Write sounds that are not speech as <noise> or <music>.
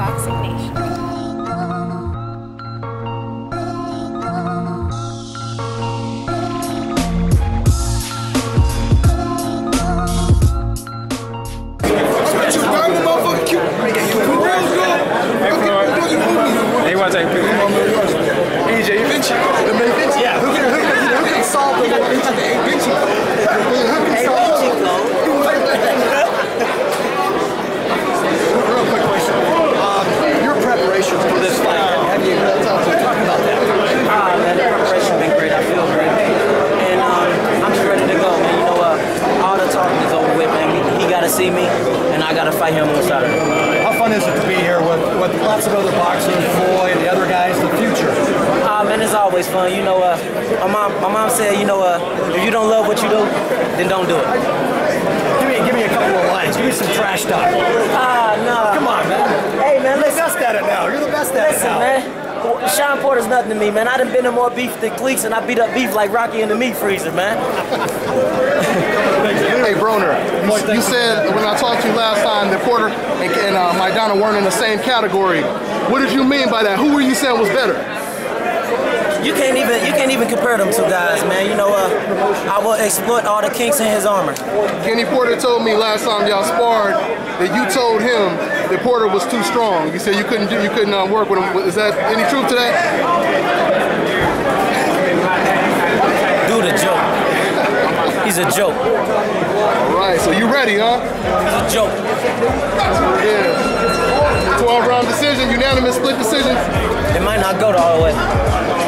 Boxing Nation. See me, and I got to fight him on Saturday. How fun is it to be here with, with lots of other boxers, Floyd, the other guys, the future? Ah, man, it's always fun. You know, uh, my mom, my mom said, you know, uh, if you don't love what you do, then don't do it. Give me, give me a couple of lines. Give me some trash talk. Ah, no. Come on, man. Hey, man, You're the listen. best at it now. You're the best at Listen, it now. man. Shawn Porter's nothing to me, man. I done been in more beef than Cleeks, and I beat up beef like Rocky in the meat freezer, man. <laughs> Hey, Broner, you, you said when I talked to you last time that Porter and, and uh, Maidana weren't in the same category. What did you mean by that? Who were you saying was better? You can't even you can't even compare them two guys, man. You know, uh, I will exploit all the kinks in his armor. Kenny Porter told me last time y'all sparred that you told him that Porter was too strong. You said you couldn't do, you couldn't uh, work with him. Is that any truth to that? Dude, a joke. He's a joke. Right, so you ready, huh? He's a joke. Yeah. 12 round decision, unanimous split decision. It might not go the all the way.